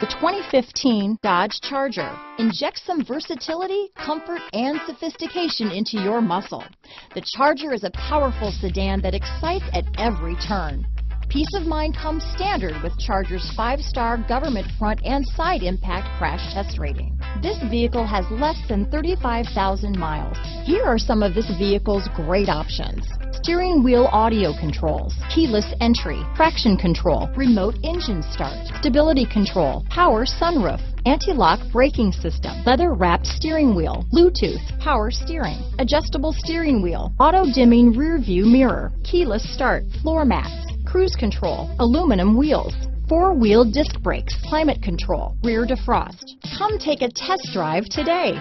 The 2015 Dodge Charger. Inject some versatility, comfort, and sophistication into your muscle. The Charger is a powerful sedan that excites at every turn. Peace of mind comes standard with Charger's five-star government front and side impact crash test rating. This vehicle has less than 35,000 miles. Here are some of this vehicle's great options steering wheel audio controls, keyless entry, traction control, remote engine start, stability control, power sunroof, anti-lock braking system, leather wrapped steering wheel, Bluetooth, power steering, adjustable steering wheel, auto dimming rear view mirror, keyless start, floor mats, cruise control, aluminum wheels, four-wheel disc brakes, climate control, rear defrost. Come take a test drive today.